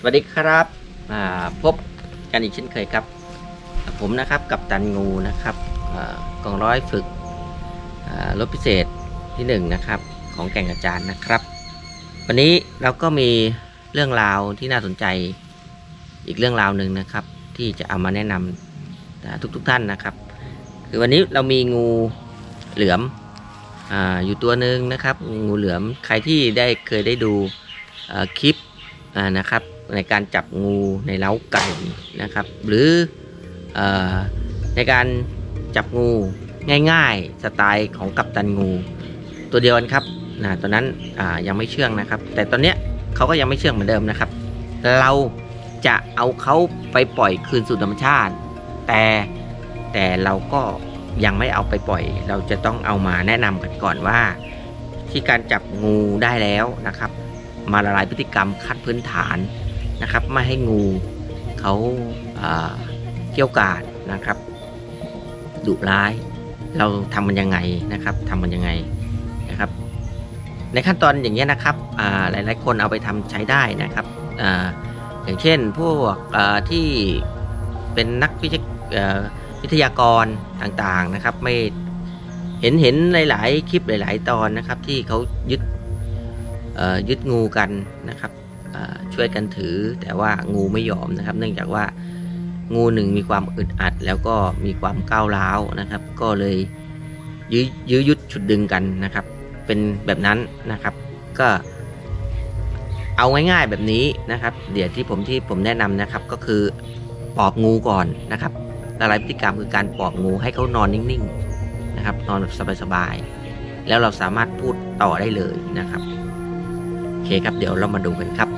สวัสดีครับพบกันอีกเช่นเคยครับ ผมนะครับกับตันงูนะครับอกองร้อยฝึกรถพิเศษที่หนึ่งนะครับของแก่งกระจานนะครับ วันนี้เราก็มีเรื่องราวที่น่าสนใจอีกเรื่องราวหนึ่งนะครับ ที่จะเอามาแนะนำทุกทุกๆท่านนะครับ คือวันนี้เรามีงูเหลือมออยู่ตัวหนึ่งนะครับ งูเหลือมใครที่ได้เคยได้ดูคลิปนะครับ ในการจับงูในเล้าไก่นะครับ หรืออในการจับงูง่ายๆ สไตล์ของกัปตันงู ตัวเดียวกันครับนะตอนนั้นยังไม่เชื่องนะครับ แต่ตอนเนี้ยเขาก็ยังไม่เชื่องเหมือนเดิมนะครับ เราจะเอาเขาไปปล่อยคืนสู่ธรรมชาติ แต่แต่เราก็ยังไม่เอาไปปล่อย เราจะต้องเอามาแนะนำกันก่อนว่า ที่การจับงูได้แล้วนะครับ มาละลายพฤติกรรมขั้นพื้นฐาน นะครับ ไม่ให้งูเขาเกี่ยวกาดนะครับดุร้าย เราทำมันยังไงนะครับทำมันยังไงนะครับ ในขั้นตอนอย่างเงี้ยนะครับอ่าหลายๆ คนเอาไปทำใช้ได้นะครับออย่างเช่นพวกที่เป็นนักวิทยาเอ่อวิทยากรต่างๆนะครับ ไม่เห็นเห็นหลาย ๆ คลิปหลาย ๆ ตอนนะครับ ที่เขายึดยึดงูกันนะครับ ช่วยกันถือ แต่ว่างูไม่ยอมนะครับ เนื่องจากว่างูหนึ่งมีความอึดอัด แล้วก็มีความก้าวร้าวนะครับ ก็เลยยื้อยื้อยุดฉุดดึงกันนะครับ เป็นแบบนั้นนะครับ ก็เอาง่ายๆแบบนี้นะครับ เดี๋ยวที่ผมที่ผมแนะนำนะครับ ก็คือปอบงูก่อนนะครับละลายพฤติกรรมคือการปอบงูให้เขานอนนิ่งๆนะครับ นอนแบบสบายๆแล้วเราสามารถพูดต่อได้เลยนะครับ เคครับ เดี๋ยวเรามาดูกันครับ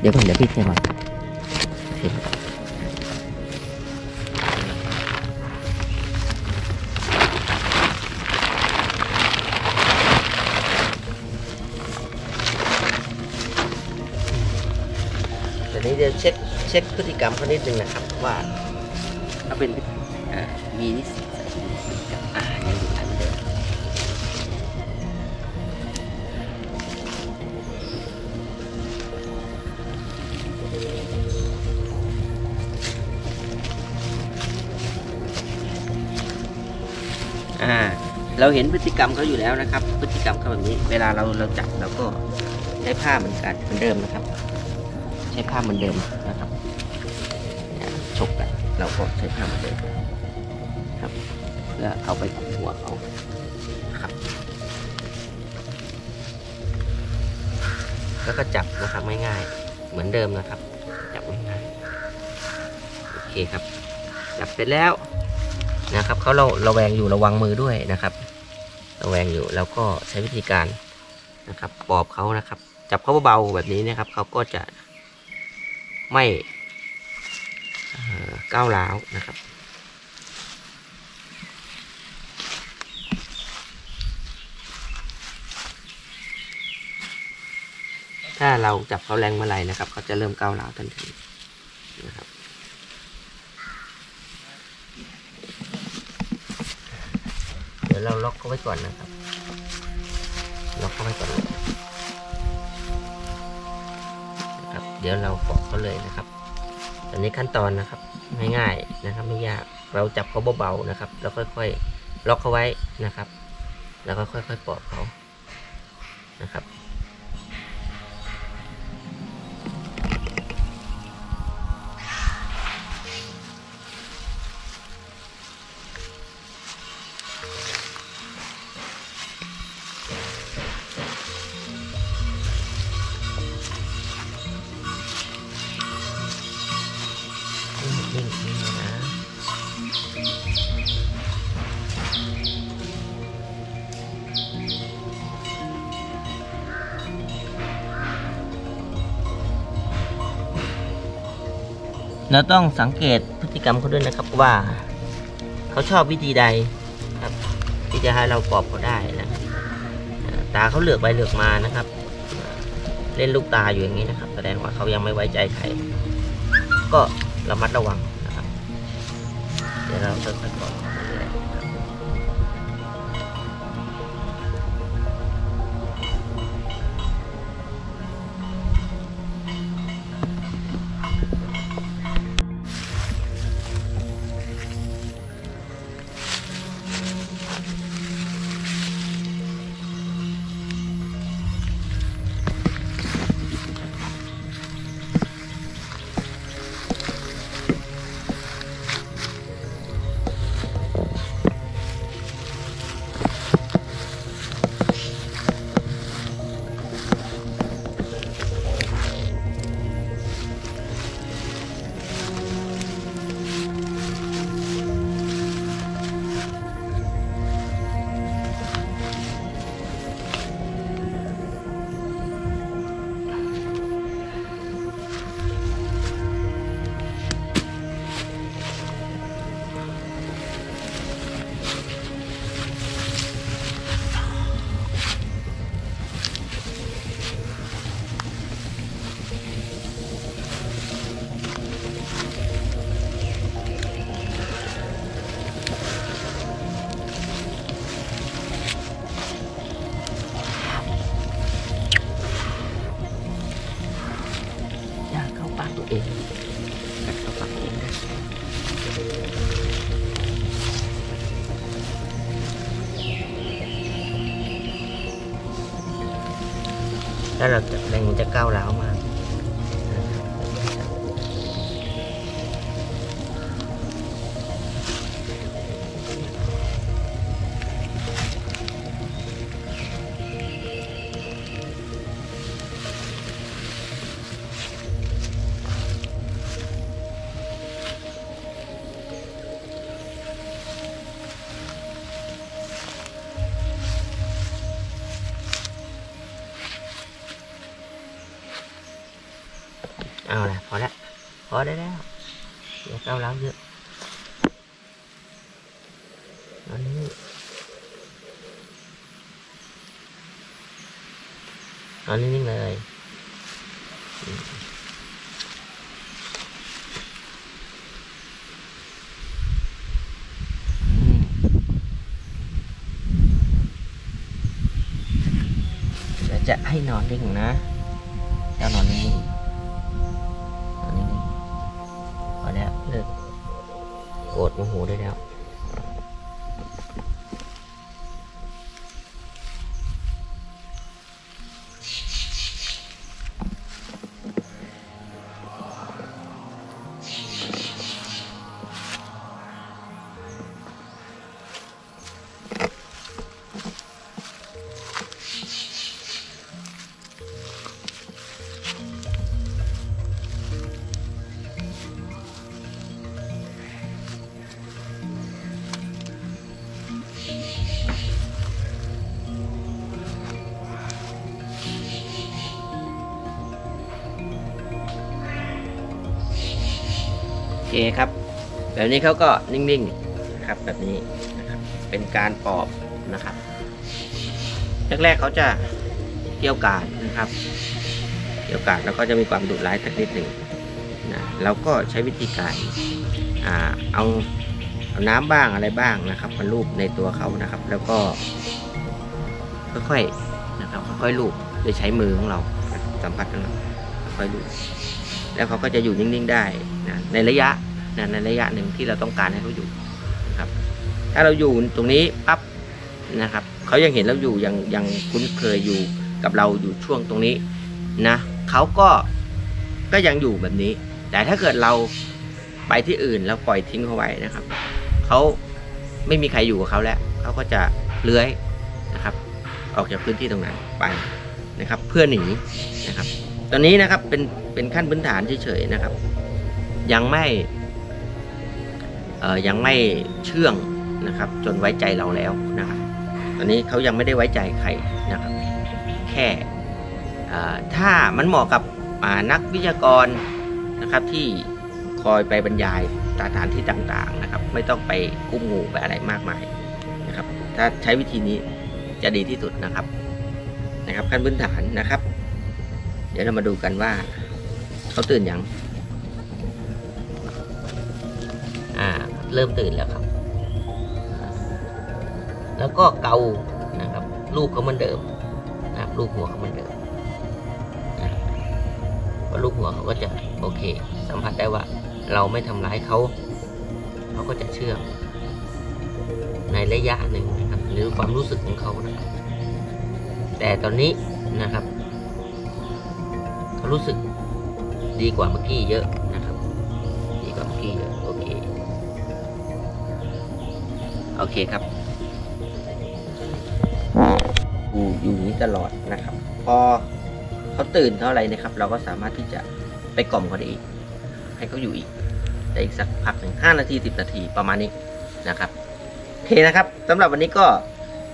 เดี๋ยวก่อนเดี๋ยวพี่เทก่อ เช็คพฤติกรรมเขานิดนึงนะครับว่าเขาเป็นมีนิสัยกับอาหารยังอยู่อันเดิมอ่าเราเห็นพฤติกรรมเขาอยู่แล้วนะครับ พฤติกรรมเขาแบบนี้ เวลาเราเราจับเราก็ใช้ผ้าเหมือนกันเหมือนเดิมนะครับ ใช้ผ้าเหมือนเดิมนะครับ เราก็ใช้ผ้าเหมือนเดิมครับเพื่อเอาไปขุดหัวเขาครับ แล้วก็จับนะครับง่ายๆเหมือนเดิมนะครับ จับง่ายๆโอเคครับ จับเสร็จแล้วนะครับเขาเราระแวงอยู่ระวังมือด้วยนะครับ ระแวงอยู่แล้วก็ใช้วิธีการนะครับปอบเขานะครับ จับเขาเบาๆแบบนี้นะครับเขาก็จะไม่ ก้าวร้าวนะครับ ถ้าเราจับเขาแรงเมื่อไหร่นะครับเขาจะเริ่มก้าวร้าวทันทีนะครับเดี๋ยวเราล็อกเขาไว้ก่อนนะครับล็อกเขาไว้ก่อนเลยนะครับ เดี๋ยวเราปอกเขาเลยนะครับ อันนี้ขั้นตอนนะครับง่ายๆนะครับ ไม่ยากเราจับเขาเบาๆนะครับ แล้วค่อยๆล็อกเขาไว้นะครับ แล้วก็ค่อยๆปลอกเขานะครับ เราต้องสังเกตพฤติกรรมเขาด้วยนะครับว่า เขาชอบวิธีใดครับ ที่จะให้เราปอบเขาได้นะตาเขาเหลือกไปเหลือกมานะครับ เล่นลูกตาอยู่อย่างนี้นะครับ แสดงว่าเขายังไม่ไว้ใจใครก็ระมัดระวังนะครับ เดี๋ยวเราค่อยๆาปากตัวเองกัดเข้าป พอได้แล้วอย่าก้าวร้าวเยอะอันนี้เอานิ่งๆเลยอืมอืมเดี๋ยวจะให้นอนนิ่งนะเจ้านอนนิ่ โกรธโมโหได้แล้ว เคครับ แบบนี้เขาก็นิ่งๆนะครับแบบนี้นะครับเป็นการปอบนะครับแรกๆเขาจะเกี่ยวกาดนะครับ เกี่ยวกาดแล้วก็จะมีความดุร้ายสักนิดหนึ่งนะเราก็ใช้วิธีการอ่าเอาเอาน้ำบ้างอะไรบ้างนะครับมาลูบในตัวเขานะครับ แล้วก็ค่อยๆนะครับค่อยๆลูบโดยใช้มือของเราสัมผัสของเราค่อยๆลูบ แล้วเขาก็จะอยู่นิ่งๆได้นะในระยะนะในระยะหนึ่งที่เราต้องการให้เขาอยู่นะครับ ถ้าเราอยู่ตรงนี้ปั๊บนะครับเขายังเห็นเราอยู่ยังยังคุ้นเคยอยู่กับเราอยู่ช่วงตรงนี้นะเขาก็ก็ยังอยู่แบบนี้ แต่ถ้าเกิดเราไปที่อื่นแล้วปล่อยทิ้งเขาไว้นะครับเขาไม่มีใครอยู่กับเขาแล้วเขาก็จะเลื้อยนะครับ ออกจากพื้นที่ตรงนั้นไปนะครับ เพื่อหนีนะครับ ตอนนี้นะครับเป็น เป็นขั้นพื้นฐานเฉยๆนะครับ ยังไม่ยังไม่เชื่องนะครับ จนไว้ใจเราแล้วนะครับตอนนี้เขายังไม่ได้ไว้ใจใครนะครับ แค่ถ้ามันเหมาะกับนักวิทยากรนะครับที่คอยไปบรรยายสถานที่ต่างๆนะครับ ไม่ต้องไปกุ้มงูไปอะไรมากมายนะครับ ถ้าใช้วิธีนี้จะดีที่สุดนะครับนะครับขั้นพื้นฐานนะครับ เดี๋ยวเรามาดูกันว่า เขาตื่นยัง อ่า เริ่มตื่นแล้วครับ แล้วก็เกานะครับ ลูกเขาเหมือนเดิมนะครับลูกหัวเขาเหมือนเดิมนะพอลูกหัวเขาก็จะโอเค สัมผัสได้ว่าเราไม่ทำร้ายเขา เขาก็จะเชื่อในระยะหนึ่งนะครับ หรือความรู้สึกของเขานะครับแต่ตอนนี้นะครับเขารู้สึก ดีกว่าเมื่อกี้เยอะนะครับ ดีกว่าเมื่อกี้เยอะโอเคโอเคครับอยู่อยู่างนี้ตลอดนะครับ พอเขาตื่นเท่าไหร่นะครับ เราก็สามารถที่จะไปกล่อมเขาได้อีก ให้เขาอยู่อีกได้อีกสักพักหนึ่งห้านาทีสิบนาทีประมาณนี้นะครับโอเคนะครับสำหรับวันนี้ก็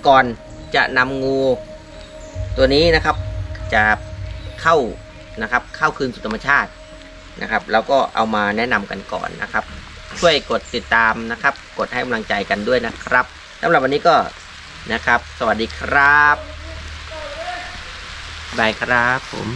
ก่อนจะนำงูตัวนี้นะครับ จะเข้า นะครับ เข้าคืนสู่ธรรมชาตินะครับ แล้วก็เอามาแนะนำกันก่อนนะครับ ช่วยกดติดตามนะครับ กดให้กำลังใจกันด้วยนะครับสำหรับวันนี้ก็นะครับ สวัสดีครับบายครับผม